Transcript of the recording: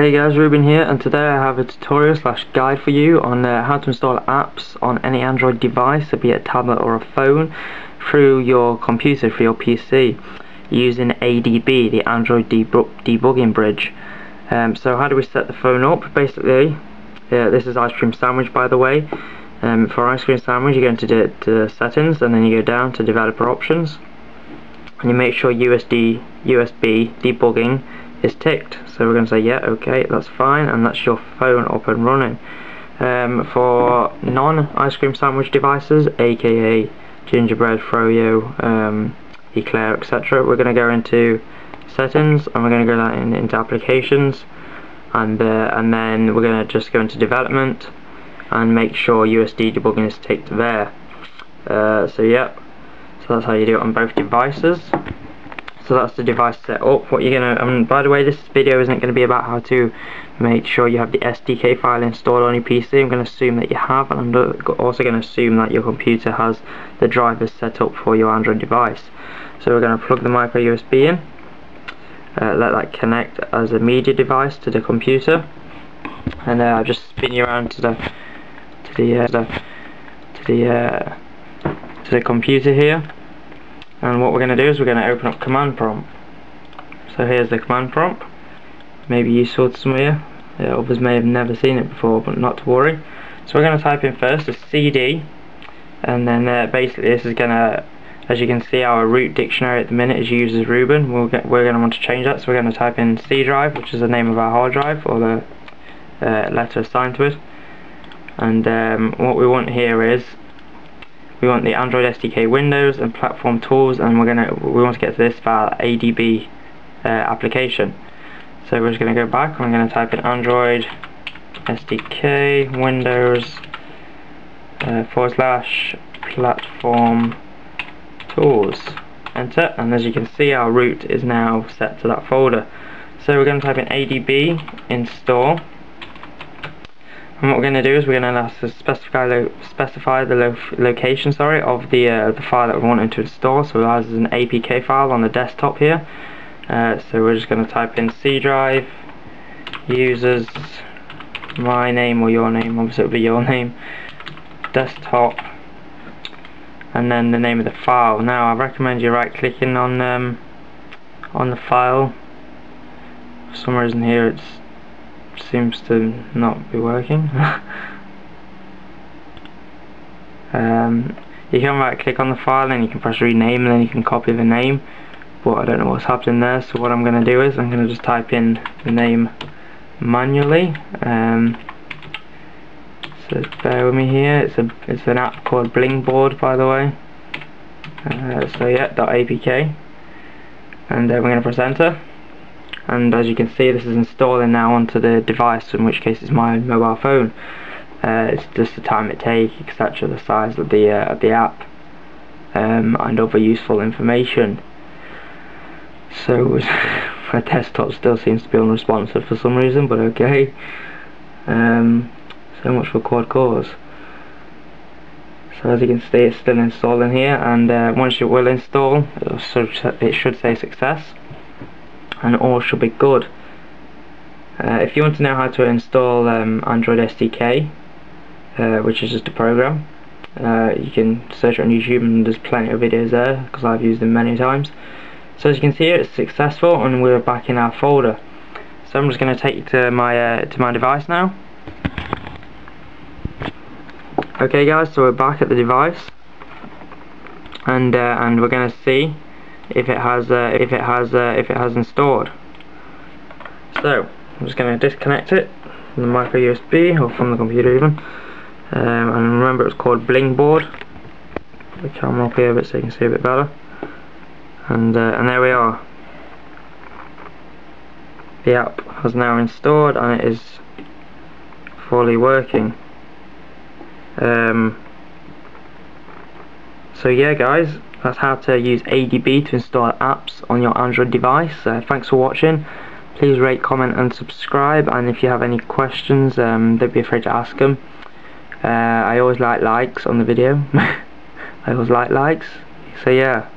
Hey guys, Rueben here and today I have a tutorial slash guide for you on uh, how to install apps on any Android device, be it a tablet or a phone, through your computer, through your PC, using ADB, the Android debugging bridge. Um, so how do we set the phone up? Basically, uh, this is Ice Cream Sandwich by the way. Um, for Ice Cream Sandwich you go into the, to settings and then you go down to developer options and you make sure USD, USB debugging is ticked so we're going to say yeah okay that's fine and that's your phone up and running. Um, for non ice cream sandwich devices aka gingerbread froyo um, eclair etc we're going to go into settings and we're going to go that in, into applications and uh, and then we're going to just go into development and make sure USB debugging is ticked there. Uh, so yeah. So that's how you do it on both devices so that's the device set up. What you're gonna um, by the way this video isn't going to be about how to make sure you have the SDK file installed on your PC I'm going to assume that you have and I'm also going to assume that your computer has the drivers set up for your Android device. So we're going to plug the micro USB in uh, let that connect as a media device to the computer. And uh, I'll just spin you around to the to the uh, to the uh, to the computer here and what we're going to do is we're going to open up command prompt. So here's the command prompt. Maybe useful to some of you yeah, others may have never seen it before but not to worry. So we're going to type in first a CD and then uh, basically this is going to as you can see our root dictionary at the minute is uses Ruben. We'll get, we're going to want to change that. So we're going to type in C drive which is the name of our hard drive or the uh, letter assigned to it and um, what we want here is we want the Android SDK Windows and platform tools and we're gonna we want to get to this file ADB uh, application. So we're just gonna go back and we're gonna type in Android SDK Windows uh, forward slash platform tools. Enter and as you can see our root is now set to that folder. So we're going to type in ADB install and what we're going to do is we're going to specify, lo specify the lo location sorry, of the, uh, the file that we're wanting to install. So ours is an APK file on the desktop here. Uh, so we're just going to type in C drive users my name or your name, obviously it'll be your name, desktop, and then the name of the file. Now I recommend you right clicking on um, on the file. For some reason here it's seems to not be working. Um, you can right click on the file and you can press rename and then you can copy the name. But I don't know what's happening there so what I'm going to do is I'm going to just type in the name manually. Um, so bear with me here. It's a it's an app called Blingboard by the way. Uh, so yeah .apk and then we're going to press enter and as you can see this is installing now onto the device in which case it's my mobile phone. Uh, it's just the time it takes etc the size of the uh, of the app um, and other useful information. So my desktop still seems to be unresponsive for some reason but okay. Um, so much for quad cores. So as you can see it's still installing here and uh, once it will install it should say success and all should be good. Uh, if you want to know how to install um, Android SDK, uh, which is just a program, uh, you can search it on YouTube and there's plenty of videos there because I've used them many times. So as you can see it's successful and we're back in our folder. So I'm just going to take you to my uh, to my device now. Okay guys, so we're back at the device and uh, and we're going to see if it has uh, if it has uh, if it has installed. So I'm just going to disconnect it from the micro USB or from the computer even. Um, and remember it's called Blingboard. The camera up here a bit so you can see a bit better. And uh, and there we are. The app has now installed and it is fully working. Um, so yeah guys, that's how to use ADB to install apps on your Android device. Uh, thanks for watching. Please rate, comment and subscribe and if you have any questions um, don't be afraid to ask them. Uh, I always like likes on the video. I always like likes. So yeah.